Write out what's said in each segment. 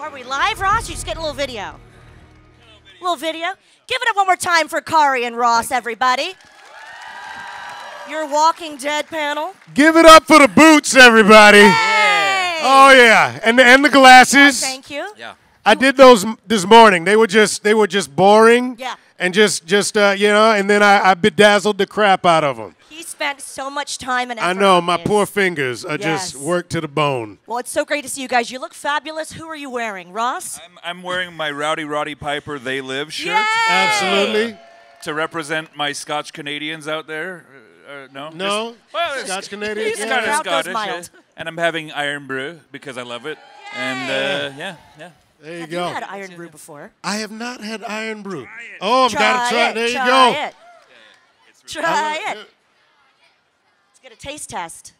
Are we live, Ross? You just get a little video. A Little video. Give it up one more time for Khary and Ross, everybody. Your Walking Dead panel. Give it up for the boots, everybody. Hey! Oh yeah, and the, and the glasses. Thank you. Yeah. I did those this morning. They were just they were just boring. Yeah. And just just uh, you know, and then I, I bedazzled the crap out of them. He spent so much time and effort. I know on my this. poor fingers are Yes. just worked to the bone. Well, it's so great to see you guys. You look fabulous. Who are you wearing, Ross? I'm, I'm wearing my Rowdy Roddy Piper They Live shirt Yay! Absolutely. to represent my Scotch Canadians out there. Uh, uh, no? No? Just- well, Scotch Canadian. He's yeah. kind of Scottish. yeah. And I'm having Irn-Bru because I love it. And uh, yeah, yeah. There you Have go. you had Irn-Bru before? I have not had Irn-Bru. Oh, I've got to Try try. it. There you try go. It. Try it. Let's get a taste test.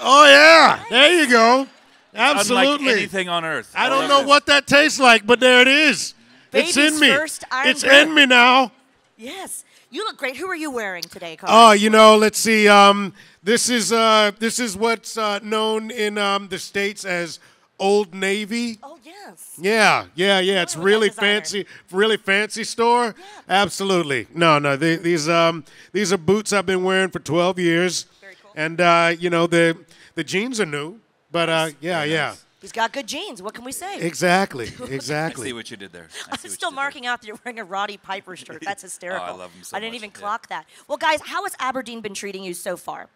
Oh yeah, there you go. Absolutely. Unlike Absolutely. anything on earth. I don't know this. what that tastes like, but there it is. it's in me. first it's Brew. in me now. Yes. You look great. Who are you wearing today, Khary? Oh, you know, let's see. Um, this is uh, this is what's uh, known in um, the states as Old Navy. oh, yes. Yeah, yeah, yeah. It's really fancy, really fancy store. Absolutely. No, no. the- these um, these are boots I've been wearing for 12 years, Very cool. And uh, you know the the jeans are new, but uh, yeah, yeah. He's got good jeans. What can we say? Exactly, I see exactly. what you did there. I I'm still you did marking out that you're wearing a Roddy Piper shirt. That's hysterical. love 'em so I didn't much. even Yeah. clock that. Well, guys, how has Aberdeen been treating you so far?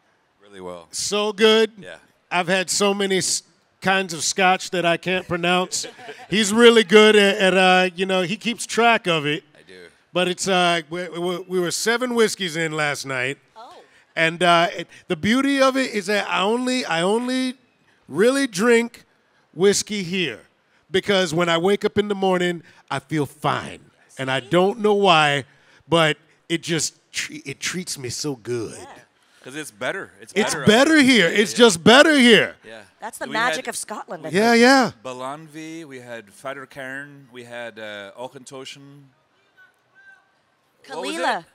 Really well. So good. Yeah. I've had so many s- kinds of scotch that I can't pronounce. He's really good at, at uh, you know, he keeps track of it. I do. But it's uh, we, we we were seven whiskeys in last night, Oh. And uh, it, the beauty of it is that I only I only really drink whiskey here because when I wake up in the morning, I feel fine, and I don't know why, but it just it treats me so good. Because it's better. It's better, It's better. better here. It's just better here. Yeah. That's the We magic of Scotland. I Yeah, think. yeah. Balvenie, we had Fettercairn, we had uh, Auchentoshan. What was it? Caol Ila.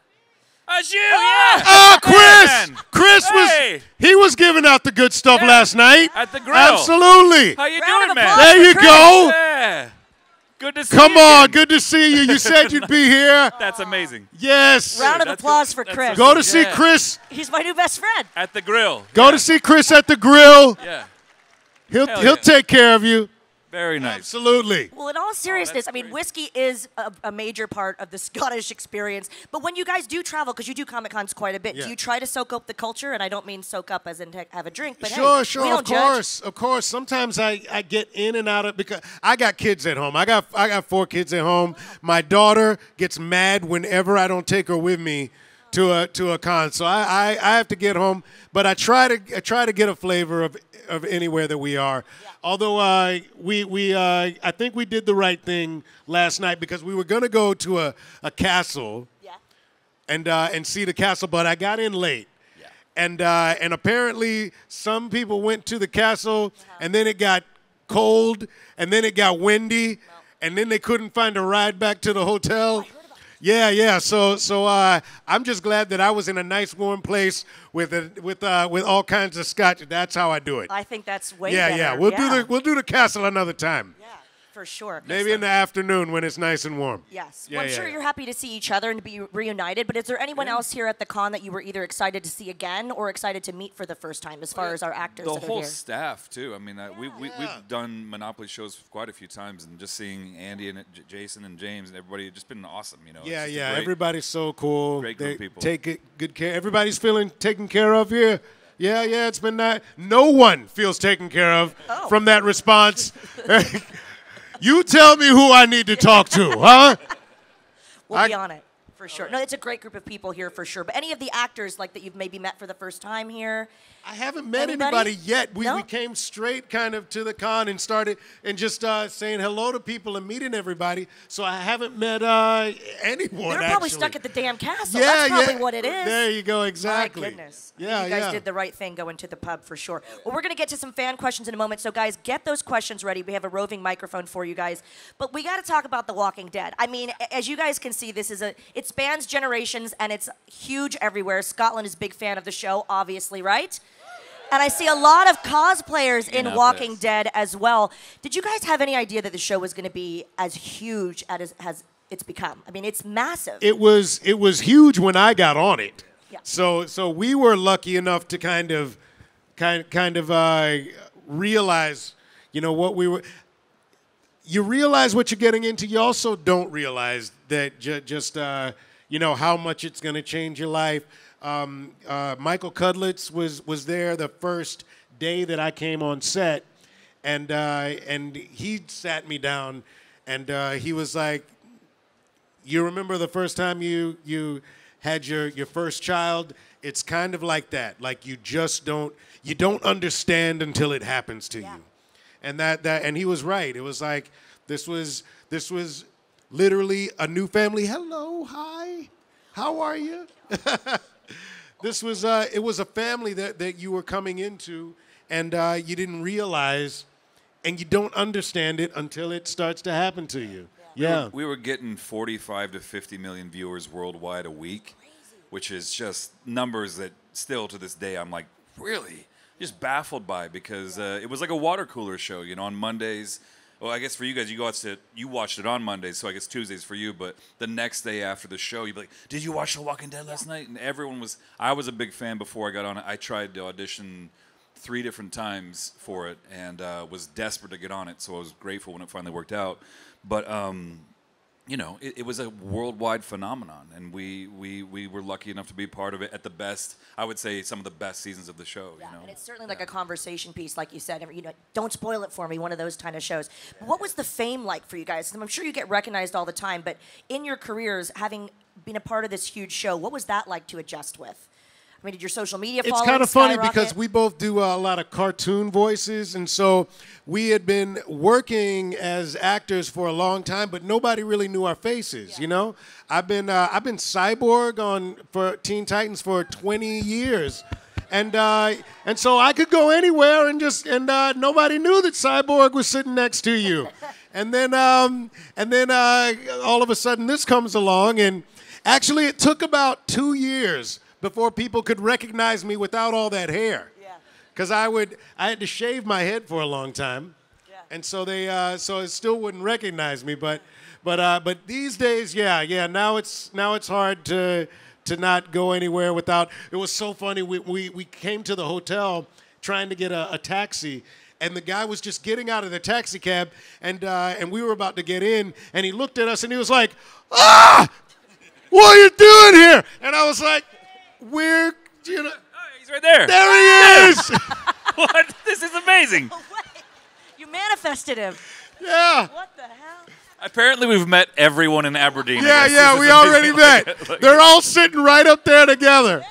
That's you, yeah! Ah, Chris! Man! Chris was he was giving out the good stuff Yeah. last night. At the grill. Absolutely. How you Round doing, man? There you Chris. go. Yeah. Good to see Come you on, good to see you. You said you'd be here. That's amazing. Yes. Round of That's applause good. for Chris. Go to see Yeah. Chris. He's my new best friend. At the grill. Go yeah. to see Chris at the grill. Yeah. He'll Hell he'll yeah. take care of you. Very nice. Absolutely. Well, in all oh, seriousness, that's I mean, great. whiskey is a, a major part of the Scottish experience. But when you guys do travel, because you do Comic Cons quite a bit, Yeah. do you try to soak up the culture? And I don't mean soak up as in te- have a drink, but Sure, hey, sure, we don't of judge. course, of course. Sometimes I, I get in and out of because I got kids at home. I got I got four kids at home. My daughter gets mad whenever I don't take her with me to a to a con. So I, I, I have to get home, but I try to I try to get a flavor of of anywhere that we are. Although uh, we we uh, I think we did the right thing last night because we were gonna go to a, a castle Yeah. and uh, and see the castle, but I got in late. And uh, and apparently some people went to the castle, and then it got cold, and then it got windy, and then they couldn't find a ride back to the hotel. Yeah, yeah. So so uh, I'm just glad that I was in a nice warm place with a, with uh, with all kinds of scotch. That's how I do it. I think that's way yeah, better. yeah. We'll do the we'll do the castle another time. Yeah, for sure. Maybe in the afternoon when it's nice and warm. Yes. Yeah, well, I'm yeah, sure yeah. you're happy to see each other and to be reunited, but is there anyone else here at the con that you were either excited to see again or excited to meet for the first time as far as our actors The that are whole here? staff too. I mean, uh, we, we Yeah. we've done Monopoly shows quite a few times, and just seeing Andy and J- Jason and James and everybody, it's just been awesome. You know. Yeah, yeah. great- Everybody's so cool. great group they people. take it, good care. Everybody's feeling taken care of here. Yeah, yeah. It's been that. No one feels taken care of Oh. from that response. you tell me who I need to talk to, huh? We'll I- be on it for sure. No, it's a great group of people here for sure. But any of the actors like that you've maybe met for the first time here? I haven't met Anybody? anybody yet. We, No? we came straight kind of to the con and started and just uh, saying hello to people and meeting everybody. So I haven't met uh, anyone. They're probably actually. stuck at the damn castle. Yeah, That's probably yeah. what it is. There you go. Exactly. My goodness. I think Yeah, you guys yeah. did the right thing going to the pub for sure. Well, we're going to get to some fan questions in a moment. So, guys, get those questions ready. We have a roving microphone for you guys. But we got to talk about The Walking Dead. I mean, as you guys can see, this is a it spans generations and it's huge everywhere. Scotland is a big fan of the show, obviously, right? And I see a lot of cosplayers in out Walking there. Dead as well. Did you guys have any idea that the show was going to be as huge as has it's become? I mean, it's massive. it was it was huge when I got on it. Yeah. So so we were lucky enough to kind of kind kind of uh, realize, you know, what we were. You realize what you're getting into. You also don't realize that ju- just uh, you know how much it's going to change your life. Um, uh, Michael Cudlitz was was there the first day that I came on set, and uh, and he sat me down, and uh, he was like, you remember the first time you you had your your first child it's kind of like that like you just don't you don't understand until it happens to Yeah. you and that that and he was right. It was like this was this was literally a new family. Hello hi. How are you? This was uh it was a family that that you were coming into and uh you didn't realize and you don't understand it until it starts to happen to you. Yeah. We were getting 45 to 50 million viewers worldwide a week, which is just numbers that still to this day I'm like, really? Just baffled by because uh, it was like a water cooler show, you know, on Mondays. Well, I guess for you guys, you watched it. You watched it on Mondays, so I guess Tuesdays for you. But the next day after the show, you'd be like, "Did you watch The Walking Dead last night?" And everyone was. I was a big fan before I got on it. I tried to audition three different times for it and uh, was desperate to get on it. So I was grateful when it finally worked out. But um, you know, it, it was a worldwide phenomenon, and we, we we were lucky enough to be part of it at the best. I would say some of the best seasons of the show. Yeah, you know, and it's certainly like a conversation piece, like you said. You know, don't spoil it for me. One of those kind of shows. But what was the fame like for you guys? I'm sure you get recognized all the time, but in your careers, having been a part of this huge show, what was that like to adjust with? I mean, did your social media it's kind of funny skyrocket? because we both do uh, a lot of cartoon voices and so we had been working as actors for a long time but nobody really knew our faces you know? I've been uh, i've been cyborg on for teen titans for 20 years and uh, and so I could go anywhere and just and uh, nobody knew that Cyborg was sitting next to you, and then um, and then uh, all of a sudden this comes along and actually it took about two years before people could recognize me without all that hair. Yeah. Because I would, I had to shave my head for a long time, Yeah. and so they, uh, so it still wouldn't recognize me. But, but, uh, but these days, yeah, yeah. Now it's now it's hard to to not go anywhere without. It was so funny. We we, we came to the hotel trying to get a, a taxi. And the guy was just getting out of the taxi cab, and uh, and we were about to get in, and he looked at us and he was like, "Ah, what are you doing here?" And I was like, "We're, you know, Oh, he's right there. there he is." what? This is amazing. you manifested him. yeah. What the hell? Apparently, we've met everyone in Aberdeen. Yeah, yeah, we is already amazing. met. Like- They're all sitting right up there together.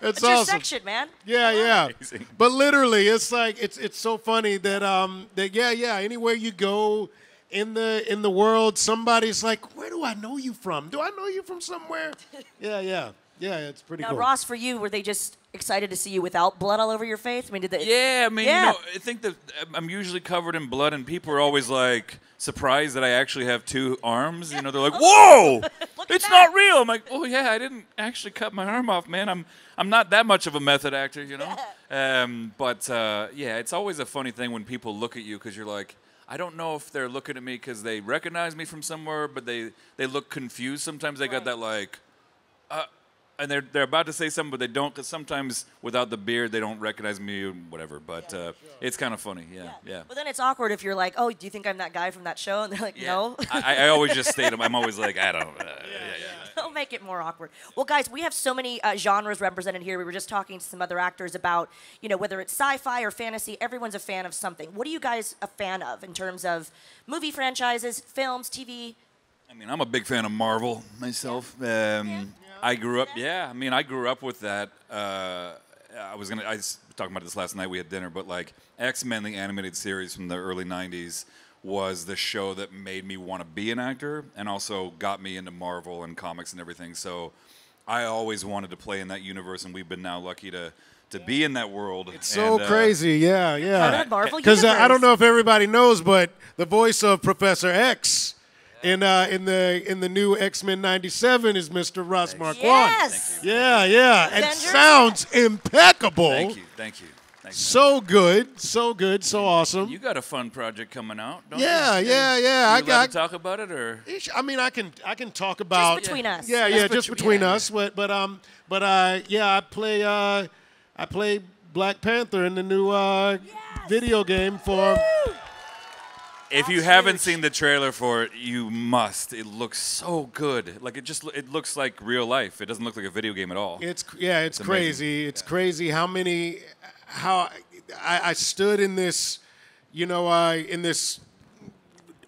It's It's your awesome. section, man. Yeah, yeah. Amazing. But literally, it's like it's it's so funny that um that yeah yeah anywhere you go in the in the world, somebody's like, where do I know you from? Do I know you from somewhere? yeah, yeah, yeah. It's pretty Now, cool. Ross, for you, were they just excited to see you without blood all over your face? I mean, did they? Yeah, I mean, Yeah. you know, I think that um, I'm usually covered in blood, and people are always like surprised that I actually have two arms. You know, they're like, "Whoa, it's not real." I'm like, "Oh yeah, I didn't actually cut my arm off, man. I'm I'm not that much of a method actor, you know." Um, but uh, yeah, it's always a funny thing when people look at you because you're like. I don't know if they're looking at me because they recognize me from somewhere, but they, they look confused. Sometimes they got that like, and they're they're about to say something, but they don't. Because sometimes without the beard, they don't recognize me or whatever. But uh, it's kind of funny. Yeah, yeah. But then it's awkward if you're like, oh, do you think I'm that guy from that show? And they're like, Yeah. no. I, I always just state them. I'm always like, I don't. Uh, yeah, yeah. They'll make it more awkward. Well, guys, we have so many uh, genres represented here. We were just talking to some other actors about, you know, whether it's sci-fi or fantasy. Everyone's a fan of something. What are you guys a fan of in terms of movie franchises, films, TV? I mean, I'm a big fan of Marvel myself. Um, I grew up. Yeah, I mean, I grew up with that. Uh, I was gonna. I was talking about this last night. We had dinner, but like X Men, the animated series from the early '90s, was the show that made me want to be an actor, and also got me into Marvel and comics and everything. So, I always wanted to play in that universe, and we've been now lucky to to be in that world. It's so And, uh, crazy. Yeah, yeah. the Marvel Because uh, I don't know if everybody knows, but the voice of Professor X in uh, in the in the new X Men '97 is Mr. Ross Marquand. Yes. Yeah, yeah, and Avengers? sounds impeccable. Thank you, thank you. So good, so good, so awesome. You got a fun project coming out, don't Yeah, you? yeah, yeah, yeah. I allowed got- to talk about it, or I mean, I can I can talk about just between us. Yeah, Just yeah, just between- between yeah, us. But but um, but uh, yeah, I play uh, I play Black Panther in the new uh, video game for. If you haven't seen the trailer for it, you must. It looks so good. Like it just it looks like real life. It doesn't look like a video game at all. It's yeah, it's, amazing. crazy. It's crazy how many how I, I stood in this, you know, uh, in this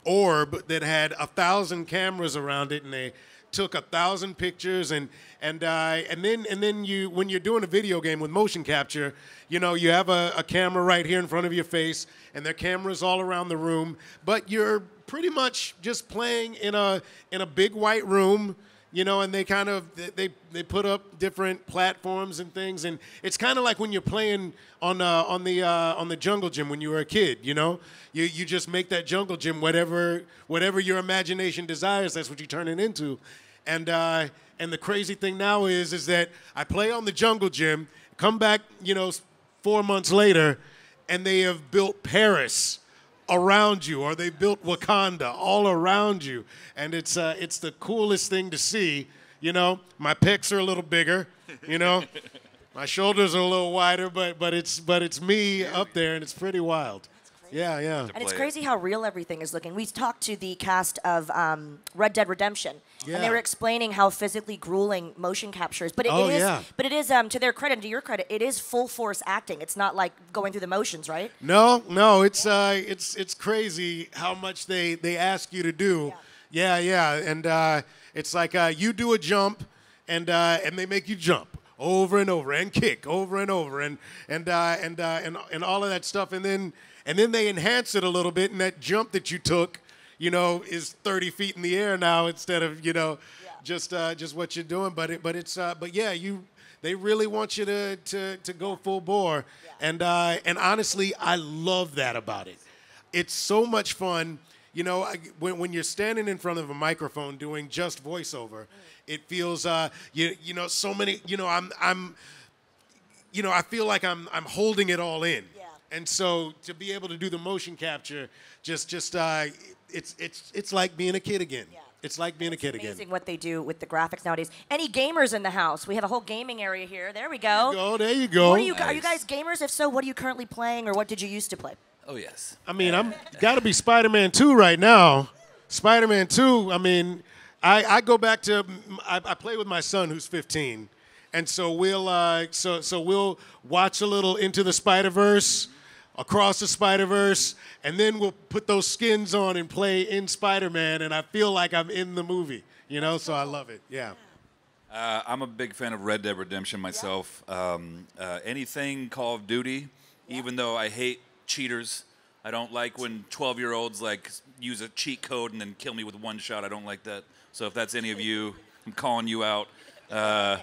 orb that had a thousand cameras around it, and they took a thousand pictures, and and uh, and then and then you when you're doing a video game with motion capture, you know, you have a, a camera right here in front of your face, and there are cameras all around the room, but you're pretty much just playing in a in a big white room you know and they kind of they they put up different platforms and things. And it's kind of like when you're playing on uh, on the uh, on the jungle gym when you were a kid you know? You you just make that jungle gym whatever whatever your imagination desires that's what you turn it into and uh, and the crazy thing now is is that I play on the jungle gym come back you know 4 months later and they have built Paris around you, or they built Wakanda all around you, and it's uh, it's the coolest thing to see. You know, my pecs are a little bigger. You know, my shoulders are a little wider, but but it's but it's me up there, and it's pretty wild. Yeah, yeah. And it's play it. crazy how real everything is looking. We talked to the cast of um, Red Dead Redemption, and they were explaining how physically grueling motion capture is. But it, Oh, it is, yeah. but it is um, to their credit and to your credit, it is full force acting. It's not like going through the motions, right? No, no, it's uh, it's it's crazy how much they they ask you to do. Yeah, yeah, and uh, it's like uh, you do a jump, and uh, and they make you jump over and over and kick over and over and and uh, and uh, and and all of that stuff, and then and then they enhance it a little bit, and that jump that you took, you know, is 30 feet in the air now instead of you know just uh, just what you're doing. But it but it's uh, but yeah, you they really want you to to, to go full bore, and uh, and honestly, I love that about it. It's so much fun. You know, I, when, when you're standing in front of a microphone doing just voiceover, it feels uh, you you know so many. You know, I'm I'm you know I feel like I'm I'm holding it all in. Yeah. And so to be able to do the motion capture, just just uh, it's it's it's like being a kid again. Yeah. It's like being a kid Amazing again. what they do with the graphics nowadays. Any gamers in the house? We have a whole gaming area here. There we go. Oh, there you go. What are you, are you guys gamers? If so, what are you currently playing, or what did you used to play? oh yes. I mean, I'm got to be Spider-Man 2 right now. Spider-Man 2. I mean, I, I go back to I, I play with my son who's 15, and so we'll uh, so so we'll watch a little into the Spider-Verse, across the Spider-Verse, and then we'll put those skins on and play in Spider-Man, and I feel like I'm in the movie. You know, so I love it. Yeah. Uh, I'm a big fan of Red Dead Redemption myself. Um, uh, anything Call of Duty, even though I hate cheaters. I don't like when 12 year olds like use a cheat code and then kill me with one shot. I don't like that. So if that's any of you, I'm calling you out. Uh,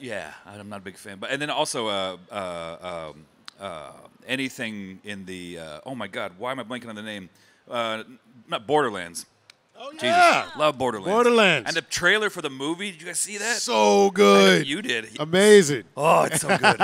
yeah, I'm not a big fan. But and then also uh, uh, um, uh, anything in the uh, oh my god, why am I blanking on the name? Uh, not Borderlands. Oh Jesus, yeah. love Borderlands. Borderlands. And the trailer for the movie. Did you guys see that? So I know good. You did. Amazing. Oh, it's so good.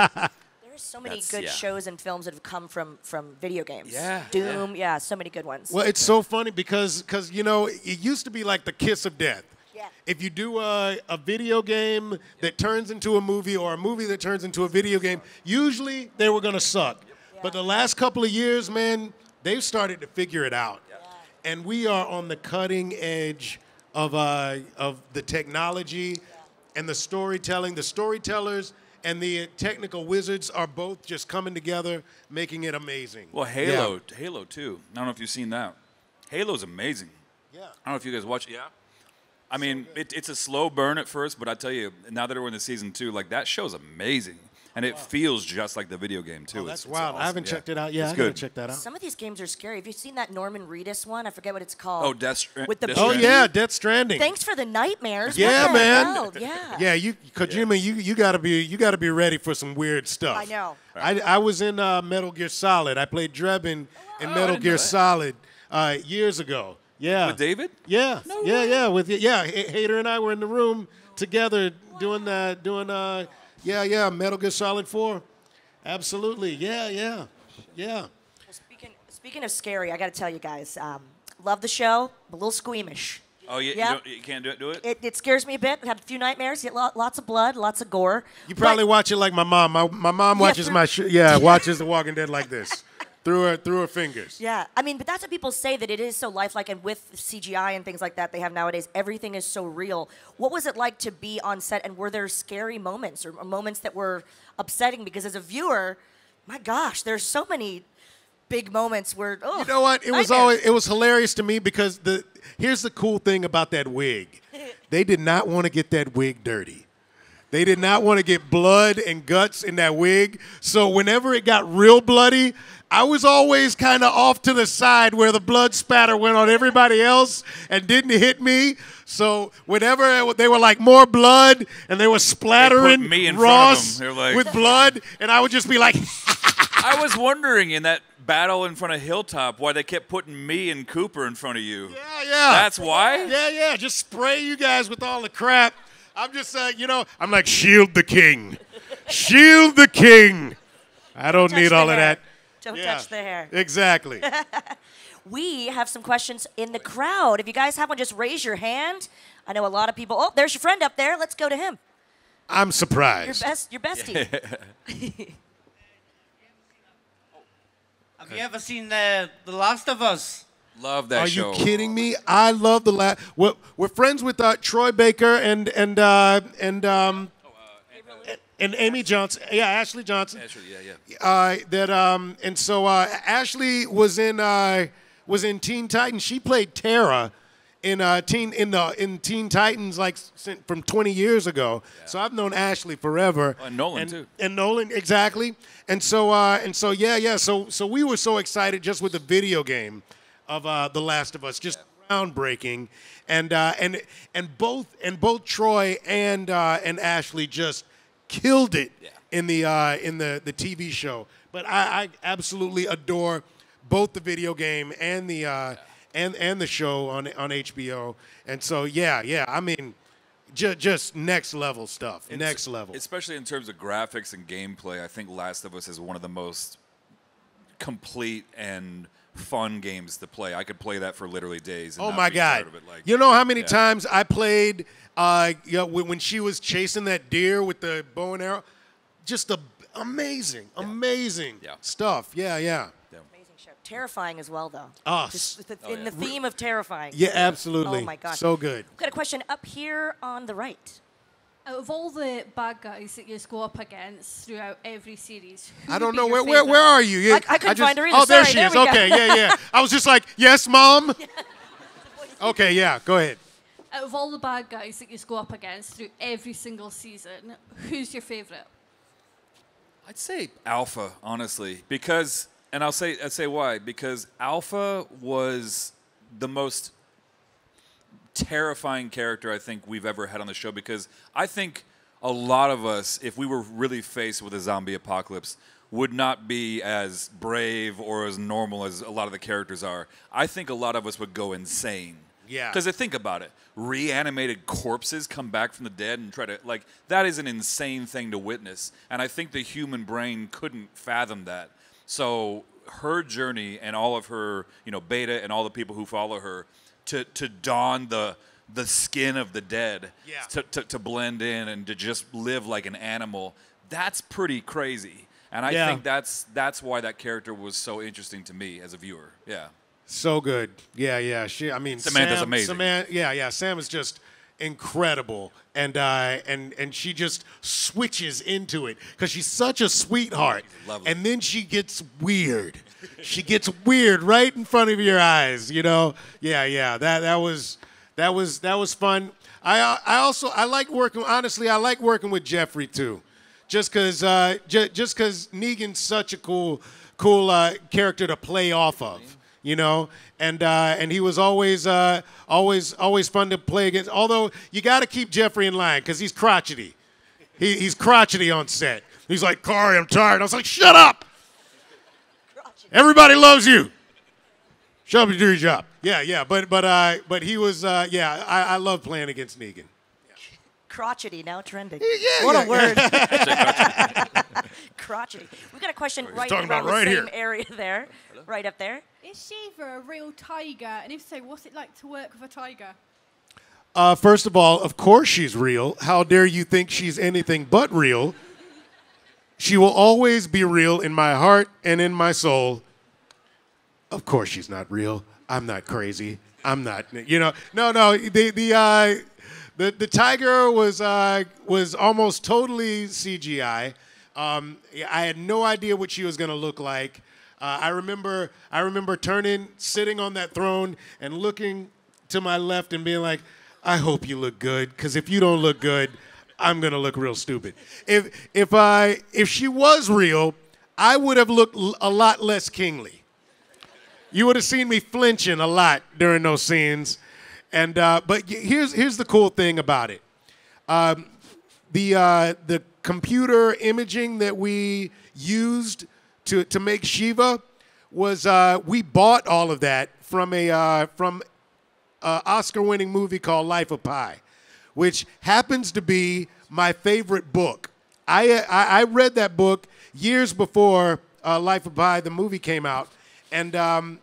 There's so many That's- good yeah. shows and films that have come from from video games. Yeah, Doom. Yeah, so many good ones. Well, it's so funny because because you know it used to be like the kiss of death. Yeah. If you do a, a video game that turns into a movie or a movie that turns into a video game, usually they were gonna suck. But the last couple of years, man, they've started to figure it out, and we are on the cutting edge of uh, of the technology and the storytelling. The storytellers and the technical wizards are both just coming together, making it amazing. well, Yeah. Halo, Halo 2. I don't know if you've seen that. Halo's amazing. Yeah. I don't know if you guys watch it. Yeah. I mean, it, it's a slow burn at first, but I tell you, now that we're in the season two, like that show's amazing, and it feels just like the video game too. Oh, that's it's wild. I awesome, haven't yeah. checked it out. Yeah, it's I gotta good. check that out. Some of these games are scary. Have you seen that Norman Reedus one? I forget what it's called. Oh, Death Stra- With the Death Oh yeah, Death Stranding. Thanks for the nightmares. Yeah, what the man. hell? Yeah. Yeah, you Kojima, you you gotta be you gotta be ready for some weird stuff. I know. I, I was in uh, Metal Gear Solid. I played Drebin in Oh, I Metal didn't Gear. Solid uh, years ago. Yeah. With David? Yeah, yeah, yeah. With yeah, H- Hayter and I were in the room together doing that, doing uh, yeah, yeah, Metal Gear Solid Four. Absolutely. Yeah, yeah, yeah. Speaking, speaking of scary, I got to tell you guys, um, love the show, but a little squeamish. Oh, you, Yeah. you, you can't do it. Do it. It, it scares me a bit. I have a few nightmares. Get lots of blood, lots of gore. You probably But- watch it like my mom. My, my mom Yeah, watches through- my sh- yeah watches The Walking Dead like this, through her through her fingers. Yeah, I mean, but that's what people say that it is so lifelike, and with CGI and things like that they have nowadays, everything is so real. What was it like to be on set, and were there scary moments or, moments that were upsetting? Because as a viewer, my gosh, there's so many big moments where oh, You know what? It was nightmares. always it was hilarious to me because the here's the cool thing about that wig. They did not want to get that wig dirty. They did not want to get blood and guts in that wig. So whenever it got real bloody, I was always kind of off to the side where the blood spatter went on everybody else and didn't hit me. So whenever they were like more blood and they were splattering me in Ross like- with blood, and I would just be like, I was wondering in that battle in front of Hilltop why they kept putting me and Cooper in front of you. yeah, yeah. That's why. Yeah, yeah. Just spray you guys with all the crap. I'm just, uh, you know, I'm like, shield the king. shield the king. I don't Touch need the all of that. Don't Yeah. touch the hair. Exactly. We have some questions in the crowd. If you guys have one, just raise your hand. I know a lot of people. Oh, there's your friend up there. Let's go to him. I'm surprised. Your surprised. best, your bestie. Have you ever seen the The Last of Us? Love that Are show. you kidding me? I love the last. We're, we're friends with uh, Troy Baker and and uh, and um, and Amy Johnson. Yeah, Ashley Johnson. Actually, yeah, yeah. uh, that um, and so uh, Ashley was in uh, was in Teen Titans. She played Tara in uh, Teen in the in Teen Titans like from 20 years ago. So I've known Ashley forever. Oh, and Nolan, too. And Nolan exactly. And so uh, and so yeah yeah. So so we were so excited just with the video game of uh, The Last of Us, just groundbreaking. And uh, and and both and both Troy and uh, and Ashley just killed it Yeah. in the uh, in the the TV show. But I, I absolutely adore both the video game and the uh, and and the show on on HBO. And so yeah, yeah. I mean, just just next level stuff. It's- next level. Especially in terms of graphics and gameplay, I think Last of Us is one of the most complete and fun games to play. I could play that for literally days. And Oh not my be God! Of it. Like, you know how many yeah. times I played? Uh, you know, when when she was chasing that deer with the bow and arrow, just a, amazing, amazing Yeah. stuff. Yeah, yeah, Amazing show. Terrifying as well, though. Ah, the, oh, in yeah. the theme of terrifying. yeah, absolutely. Oh my gosh. so good. We've got a question up here on the right. Out of all the bad guys that you go up against throughout every series, who I don't be know your where, where where are you? Yeah, I- I couldn't just- find her either. Oh, there Sorry, she there is. we go. Okay, yeah, yeah. I was just like, yes, mom. okay, yeah. Go ahead. Out of all the bad guys that you go up against through every single season, who's your favourite? I'd say Alpha, honestly, because, and I'll say, I'd say why, because Alpha was the most terrifying character I think we've ever had on the show. Because I think a lot of us, if we were really faced with a zombie apocalypse, would not be as brave or as normal as a lot of the characters are. I think a lot of us would go insane. Yeah. Because I think about it. Reanimated corpses come back from the dead and try to, like, that is an insane thing to witness. And I think the human brain couldn't fathom that. So her journey and all of her, you know, beta and all the people who follow her to, to don the, the skin of the dead, Yeah. to, to, to blend in and to just live like an animal, that's pretty crazy. And I Yeah. think that's that's why that character was so interesting to me as a viewer. Yeah. So good. Yeah, yeah. She. I mean, Samantha's Sam, amazing. Samantha, yeah, yeah. Sam is just incredible, and uh, and and she just switches into it because she's such a sweetheart, lovely. and then she gets weird. She gets weird right in front of your eyes. You know. Yeah, yeah. That that was that was that was fun. I I also I like working. Honestly, I like working with Jeffrey too, just because uh, j- just because Negan's such a cool cool uh, character to play off of you know and uh, and he was always uh, always always fun to play against although you got to keep jeffrey in line because he's crotchety he, he's crotchety on set he's like Corey, i'm tired i was like shut up everybody loves you shut up and do your job yeah yeah but but uh but he was uh yeah i, I love playing against negan Crotchety, now trending. Yeah, what yeah, a word. Crotchety. We got a question right talking about right the same here. area there, right up there. Is Shiva a real tiger? And if so, what's it like to work with a tiger? Uh, first of all, of course she's real. How dare you think she's anything but real? She will always be real in my heart and in my soul. Of course she's not real. I'm not crazy. I'm not. You know. No, no. The the uh, the the tiger was uh, was almost totally CGI. Um, I had no idea what she was gonna look like. Uh, I remember I remember turning, sitting on that throne, and looking to my left and being like, "I hope you look good, because if you don't look good, I'm gonna look real stupid." If if I if she was real, I would have looked a lot less kingly. You would have seen me flinching a lot during those scenes, and uh, but here's here's the cool thing about it. Um, the uh, the computer imaging that we used to to make Shiva was uh, we bought all of that from a uh, from an Oscar-winning movie called Life of Pi, which happens to be my favorite book. I I, I read that book years before uh, Life of Pi, the movie came out, and um,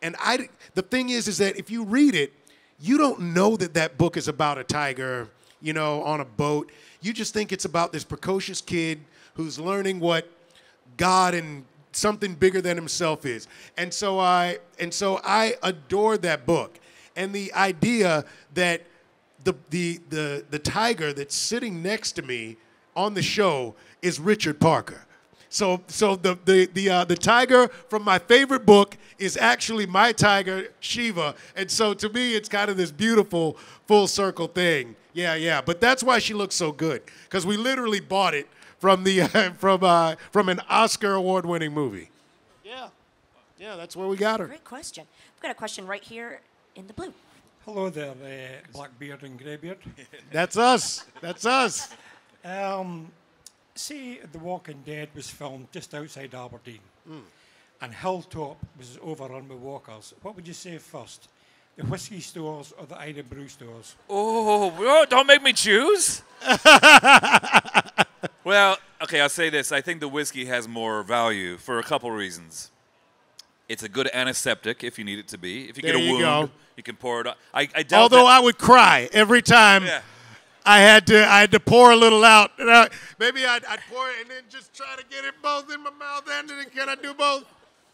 and I the thing is is that if you read it, you don't know that that book is about a tiger, you know, on a boat. You just think it's about this precocious kid who's learning what God and something bigger than himself is. And so I and so I adored that book. And the idea that the the the the tiger that's sitting next to me on the show is Richard Parker. So so the the the uh, the tiger from my favorite book is actually my tiger Shiva. And so to me it's kind of this beautiful full circle thing. Yeah, yeah. But that's why she looks so good cuz we literally bought it from the uh, from uh, from an Oscar award winning movie. Yeah. Yeah, that's where we got her. Great question. We've got a question right here in the blue. Hello there, uh, Blackbeard and Greybeard. That's us. That's us. Um, say The Walking Dead was filmed just outside Aberdeen, and Hilltop was overrun with walkers. What would you say first, the whiskey stores or the Irn-Bru stores? Oh, bro, don't make me choose. well, okay, I'll say this. I think the whiskey has more value for a couple reasons. It's a good antiseptic if you need it to be. If you There get a you wound, go. you can pour it. On. I, I doubt Although I would cry every time Yeah. I had to I had to pour a little out. I- maybe I'd, I'd pour it and then just try to get it both in my mouth. And then can I do both?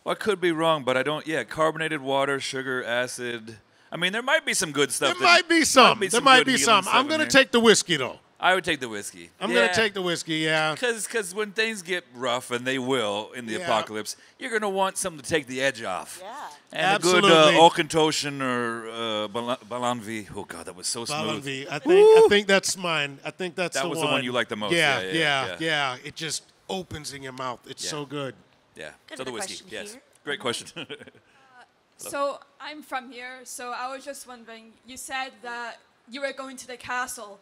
Well, I could be wrong, but I don't. Yeah, carbonated water, sugar, acid. I mean, there might be some good stuff. There that- might be some. be there some might be some. I'm gonna take the whiskey though. I would take the whiskey. I'm gonna take the whiskey. Yeah. Because when things get rough, and they will in the Yeah. apocalypse, you're going to want something to take the edge off. Yeah. And a good Absolutely. uh, Auchentoshan or uh, Bal- Balvenie. Oh, God, that was so smooth. Balvenie. I think I think that's mine. I think that's That the was one. the one you like the most. Yeah, Yeah, yeah, yeah, yeah, yeah. It just opens in your mouth. It's Yeah. so good. Yeah. Got So the whiskey. Yes. here. Great question. So I'm from here, so I was just wondering. You said that you were going to the castle,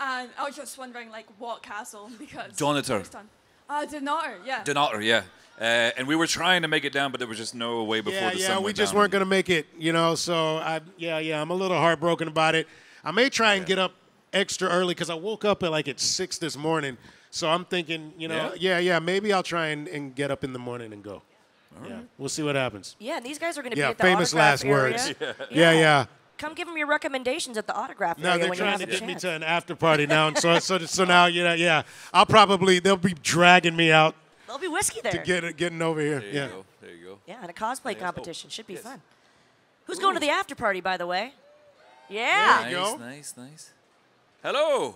and I was just wondering, like, what castle? Because Dunnottar. first time- Ah, Dunnottar, yeah. Dunnottar, yeah. Uh, and we were trying to make it down, but there was just no way before yeah, the yeah. sun We just down. weren't gonna make it, you know. So I, yeah, yeah. I'm a little heartbroken about it. I may try and get up extra early because I woke up at like at six this morning. So I'm thinking, you know, yeah, yeah. maybe I'll try and, and get up in the morning and go. Yeah, we'll see what happens. Yeah, and these guys are going to Yeah, be at the famous last area. words. Yeah, yeah. Come give them your recommendations at the autograph Now they're when you trying have to a get me to an after party now, and so so so now you know, yeah. I'll probably they'll be dragging me out There'll be whiskey there. to get it, getting over here. There you Yeah. go. There you go. yeah, and a cosplay Yes. Oh, competition should be yes. fun. Who's going to the after party, by the way? Yeah. There you Nice, go. nice, nice. Hello.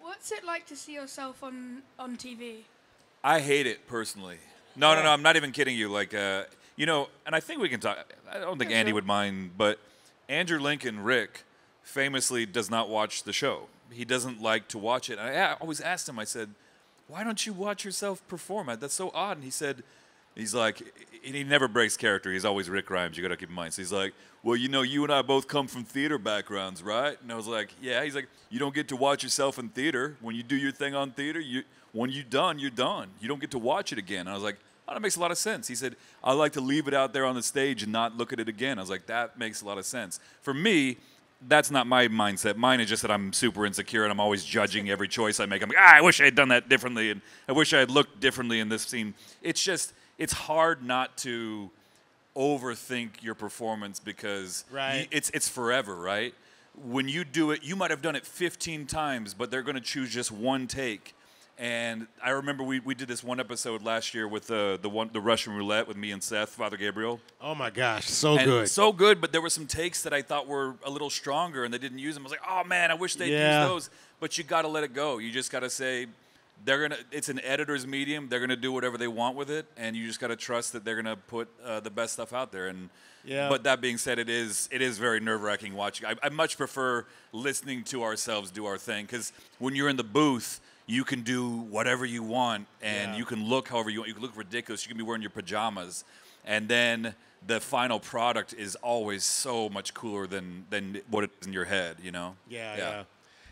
What's it like to see yourself on, on TV? I hate it personally. No, no, no. I'm not even kidding you. Like, uh, you know, and I think we can talk. I don't think Andy would mind, but Andrew Lincoln, Rick, famously does not watch the show. He doesn't like to watch it. I always asked him. I said, "Why don't you watch yourself perform? That's so odd." And he said, "He's like, and he never breaks character. He's always Rick Grimes. You got to keep in mind." So he's like, "Well, you know, you and I both come from theater backgrounds, right?" And I was like, "Yeah." He's like, "You don't get to watch yourself in theater. When you do your thing on theater, you when you're done, you're done. You don't get to watch it again." And I was like, "Oh, that makes a lot of sense." He said, "I like to leave it out there on the stage and not look at it again." I was like, "That makes a lot of sense." For me, that's not my mindset. Mine is just that I'm super insecure and I'm always judging every choice I make. I'm like, ah, I wish I had done that differently, and I wish I had looked differently in this scene. It's just, it's hard not to overthink your performance because Right. it's it's forever, right? When you do it, you might have done it 15 times, but they're going to choose just one take. And I remember we, we did this one episode last year with the the one the Russian roulette with me and Seth, Father Gabriel. Oh my gosh, so And good. So good, but there were some takes that I thought were a little stronger and they didn't use them. I was like, oh man, I wish they'd Yeah. use those. But you got to let it go. You just got to say, they're gonna. It's an editor's medium. They're gonna do whatever they want with it, and you just got to trust that they're gonna put uh, the best stuff out there. And Yeah. But that being said, it is it is very nerve wracking watching. I, I much prefer listening to ourselves do our thing because when you're in the booth. You can do whatever you want, and Yeah. you can look however you want. You can look ridiculous. You can be wearing your pajamas, and then the final product is always so much cooler than than what is in your head. You know? Yeah, yeah,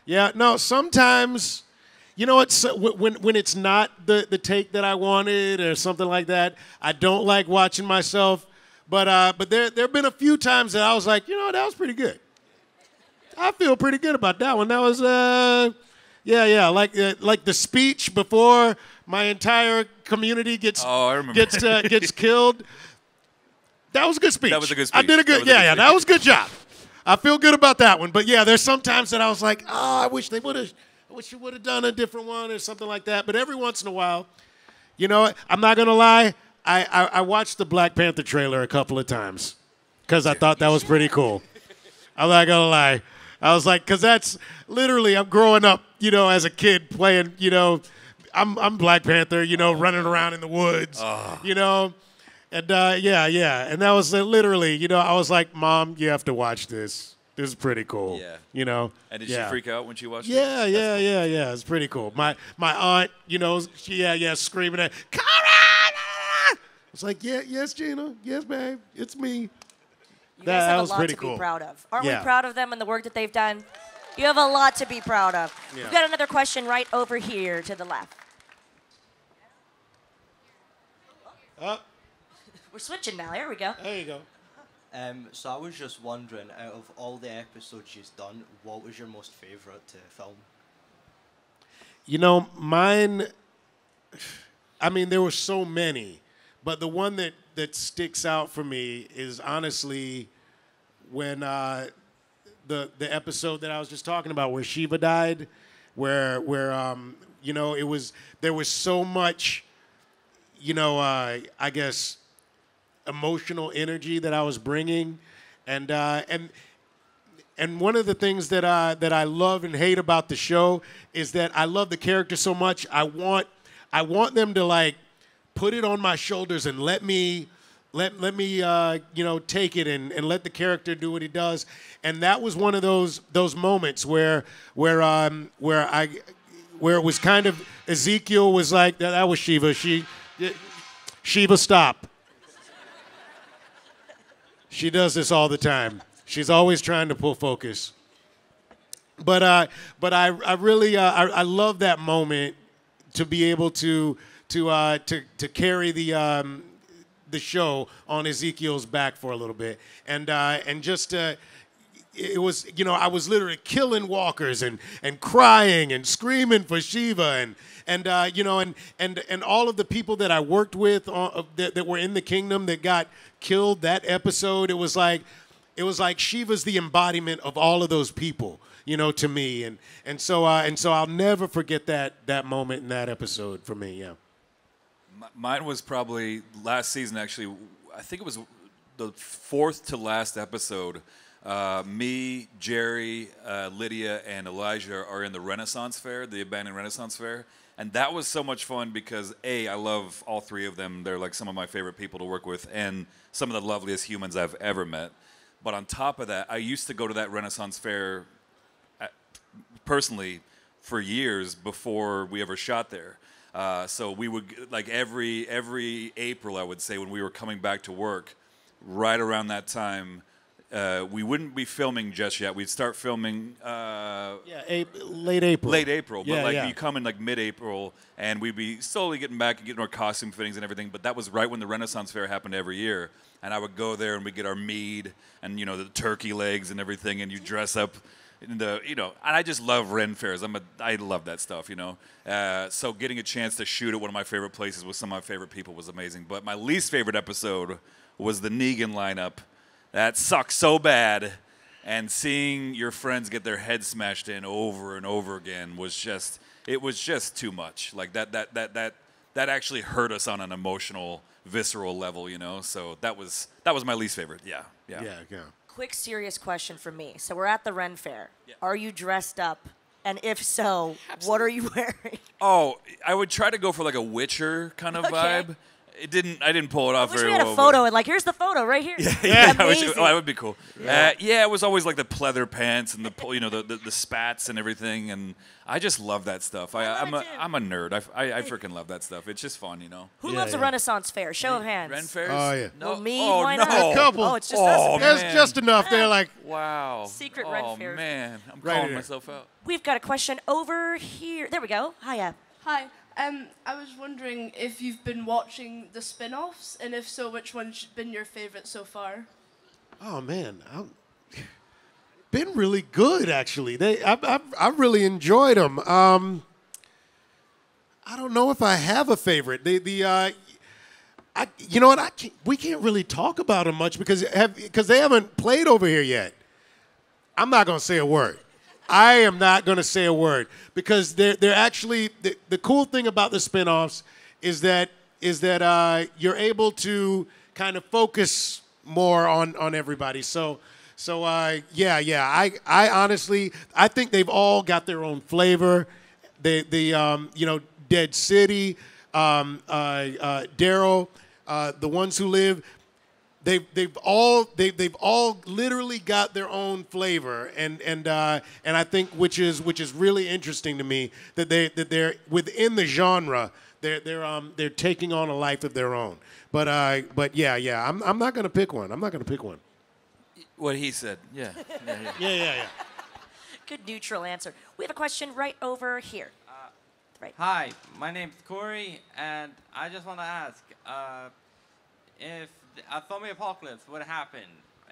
yeah. No, sometimes, you know, it's when when it's not the the take that I wanted or something like that. I don't like watching myself, but uh, but there there have been a few times that I was like, you know, that was pretty good. I feel pretty good about that one. That was uh, yeah, yeah, like uh, like the speech before my entire community gets Oh, gets uh, gets killed. That was a good speech. That was a good speech. I did a good, was a yeah, good yeah. That was a good job. I feel good about that one. But yeah, there's some times that I was like, oh, I wish they would have, I wish you would have done a different one or something like that. But every once in a while, you know? I'm not gonna lie. I, I, I watched the Black Panther trailer a couple of times because I thought that was pretty cool. I'm not gonna lie. I was like, because that's literally I'm growing up, you know, as a kid playing, you know, I'm I'm Black Panther, you know, running around in the woods, you know, and uh, yeah, yeah, and that was uh, literally, you know, I was like, Mom, you have to watch this. This is pretty cool. Yeah. You know. And did yeah. she freak out when she watched it? Yeah, yeah, yeah, yeah. It's pretty cool. My my aunt, you know, she yeah, yeah, screaming at Cara! I was like, yeah, yes, Gina, yes, babe, it's me. You That- guys that have was a lot pretty to cool. be proud of. Aren't Yeah. we proud of them and the work that they've done? You have a lot to be proud of. Yeah. We've got another question right over here to the left. Oh, We're switching now. Here we go. there you go. Um, so I was just wondering, out of all the episodes you've done, what was your most favourite to film? You know, mine. I mean, there were so many, but the one that that sticks out for me is honestly when uh, the the episode that I was just talking about, where Shiva died, where where um, you know it was there was so much, you know, uh, I guess emotional energy that I was bringing, and uh, and and one of the things that I that I love and hate about the show is that I love the character so much. I want I want them to like put it on my shoulders and let me let let me uh, you know take it and, and let the character do what he does. And that was one of those those moments where where um where I where it was kind of Ezekiel was like that, that was Shiva. She Shiva stop. She does this all the time. She's always trying to pull focus. But uh, but I I really uh, I, I love that moment to be able to to uh, to to carry the um, the show on Ezekiel's back for a little bit, and uh, and just. Uh, it was you know I was literally killing walkers and and crying and screaming for Shiva and and uh, you know and and and all of the people that I worked with uh, that, that were in the kingdom that got killed that episode it was like it was like Shiva's the embodiment of all of those people you know to me and and so uh, and so I'll never forget that that moment in that episode for me yeah Mine was probably last season. Actually, I think it was the fourth to last episode. Uh, me, Jerry, uh, Lydia, and Elijah are in the Renaissance Fair, the abandoned Renaissance Fair, and that was so much fun because a I love all three of them. They're like some of my favorite people to work with, and some of the loveliest humans I've ever met. But on top of that, I used to go to that Renaissance Fair personally for years before we ever shot there. Uh, so we would like every every April, I would say, when we were coming back to work, right around that time, uh, we wouldn't be filming just yet. We'd start filming. Uh, Yeah, late April. late April, but Yeah, like yeah. you come in like mid-April, and we'd be slowly getting back and getting our costume fittings and everything. But that was right when the Renaissance Fair happened every year, and I would go there and we'd get our mead and you know the turkey legs and everything, and you dress up. In the you know, and I just love Ren fairs. I'm a I love that stuff. You know, uh, so getting a chance to shoot at one of my favorite places with some of my favorite people was amazing. But my least favorite episode was the Negan lineup. That sucked so bad and seeing your friends get their heads smashed in over and over again was just it was just too much like that that that that that actually hurt us on an emotional visceral level you know so that was that was my least favorite yeah yeah, Yeah, yeah. Quick, serious question for me. So we're at the Ren Fair. Are you dressed up? And if so, what are you wearing? oh i would try to go for like a witcher kind of Okay. vibe it didn't i didn't pull it off I wish very we had well a photo and like, here's the photo right here. yeah, I wish- Amazing. oh, that would be cool. Yeah. Uh, yeah, it was always like the pleather pants and the you know the, the, the spats and everything, and I just love that stuff. I, love I'm it a too. I'm a nerd. I, I, I freaking love that stuff. It's just fun, you know. Who Yeah, loves a. Renaissance Fair? Show of hands. Ren fairs? Oh, yeah. No. Well, me, oh, why no. not? A couple. Oh, it's just Oh, us. There's just enough there, like Wow. Secret oh, Ren fairs. man, I'm Right calling here. myself out. We've got a question over here. There we go. Hiya. Hi. Um, I was wondering if you've been watching the spin-offs, and if so, which one's been your favorite so far? Oh man, I'm, been really good actually. They, I, I, I really enjoyed them. Um, I don't know if I have a favorite. The, the, uh, I, you know what? I can't, we can't really talk about them much because have because they haven't played over here yet. I'm not gonna say a word. I am not gonna say a word because they're they're actually the, the cool thing about the spinoffs is that is that uh, you're able to kind of focus more on on everybody. So so uh, yeah yeah I I honestly I think they've all got their own flavor. The the um, you know Dead City, um, uh, uh, Daryl, uh, the ones who live they've they've all they they've all literally got their own flavor and and uh, and I think which is which is really interesting to me that they that they're within the genre they're they're um they're taking on a life of their own but uh but yeah yeah I'm I'm not gonna pick one I'm not gonna pick one What he said. Yeah. yeah, yeah. yeah yeah yeah Good neutral answer. We have a question right over here. Right. Hi, my name's Corey, and I just want to ask uh, if a zombie apocalypse would happen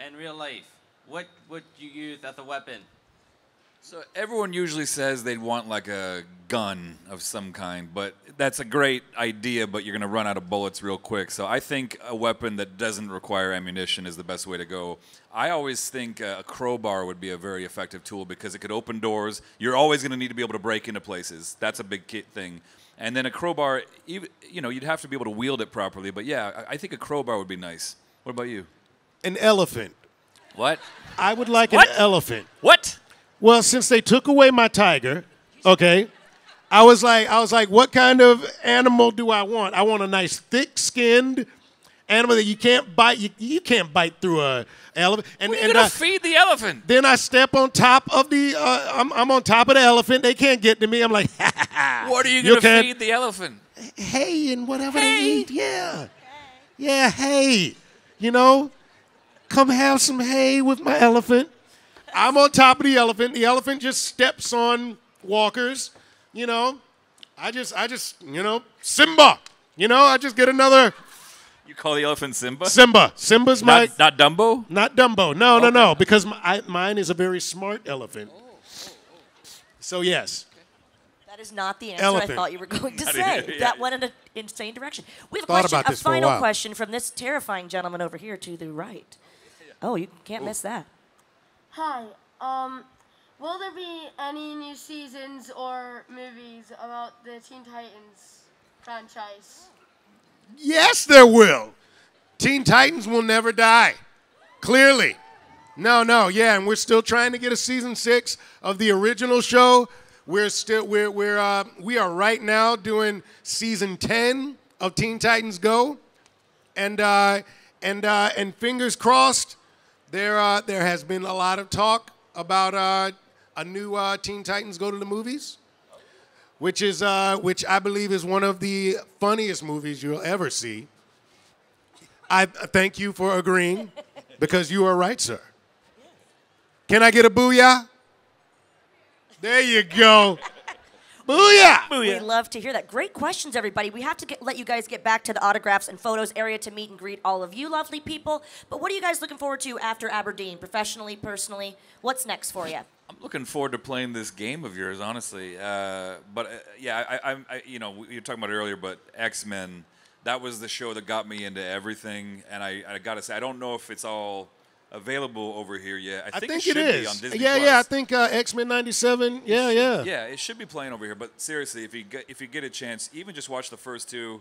in real life, what would you use as a weapon? So everyone usually says they'd want like a gun of some kind, but that's a great idea, but you're going to run out of bullets real quick. So I think a weapon that doesn't require ammunition is the best way to go. I always think uh, a crowbar would be a very effective tool because it could open doors. You're always going to need to be able to break into places. That's a big thing. And then a crowbar, even, you know, you'd have to be able to wield it properly. But yeah, I I think a crowbar would be nice. What about you? an elephant What? I would like What? an elephant What? Well, since they took away my tiger, okay, I was like, I was like, what kind of animal do I want? I want a nice thick-skinned animal that you can't bite. You, you can't bite through a elephant. And, What are and going I- feed the elephant? then I step on top of the. Uh, I'm, I'm on top of the elephant. They can't get to me. I'm like, What are you You going to can't- feed the elephant? hay and whatever Hay? they eat. Yeah, yeah, hay. You know, come have some hay with my elephant. I'm on top of the elephant. The elephant just steps on walkers. You know, I just, I just, you know, Simba. You know, I just get another You call the elephant Simba? Simba. Simba's my Not, not Dumbo? not Dumbo. No, no, no, because my, I, mine is a very smart elephant. Oh, oh, so oh. yes. That is not the answer Elephant. I thought you were going to Not say. either, yeah. That went in an insane direction. We have a Thought question, about a this for a final while. question from this terrifying gentleman over here to the right. Oh, you can't miss that. Hi. Um, will there be any new seasons or movies about the Teen Titans franchise? Yes, there will. Teen Titans will never die. Clearly. No, no, yeah, and we're still trying to get a season six of the original show. We're still we're we're uh, we are right now doing season ten of Teen Titans Go, and uh, and uh, and fingers crossed, there uh, there has been a lot of talk about uh, a new uh, Teen Titans Go to the movies which is uh, which I believe is one of the funniest movies you'll ever see. I thank you for agreeing, because you are right, sir. Can I get a booyah? There you go. Booyah! We love to hear that. Great questions, everybody. We have to get, let you guys get back to the autographs and photos area to meet and greet all of you lovely people. But what are you guys looking forward to after Aberdeen, professionally, personally? What's next for you? I'm looking forward to playing this game of yours, honestly. Uh, but uh, yeah, I, I, I, you know, you were talking about it earlier, but X Men, that was the show that got me into everything. And I, I gotta say, I don't know if it's all available over here yet. I, I think, think it it should is. be on Disney yeah, Plus. yeah. I think uh, X Men '97. Yeah, yeah. Yeah, it should be playing over here. But seriously, if you get, if you get a chance, even just watch the first two.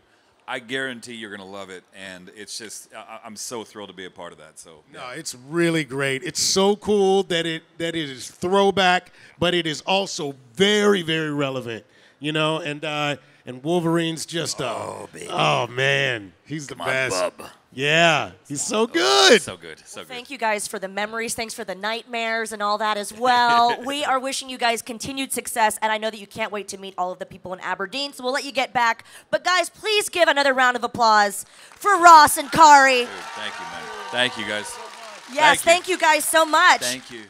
I guarantee you're gonna love it, and it's just I, I'm so thrilled to be a part of that. So No, it's really great. It's so cool that it that it is throwback, but it is also very very relevant. You know, and uh, and Wolverine's just uh, oh, oh man, he's the Come on, best. bub. Yeah, he's so good. so good, so good. Thank you guys for the memories. Thanks for the nightmares and all that as well. we are wishing you guys continued success, and I know that you can't wait to meet all of the people in Aberdeen, so we'll let you get back. But guys, please give another round of applause for Ross and Khary. Dude, thank you, man. Thank you, guys. Yes, Thank you. thank you guys so much. Thank you.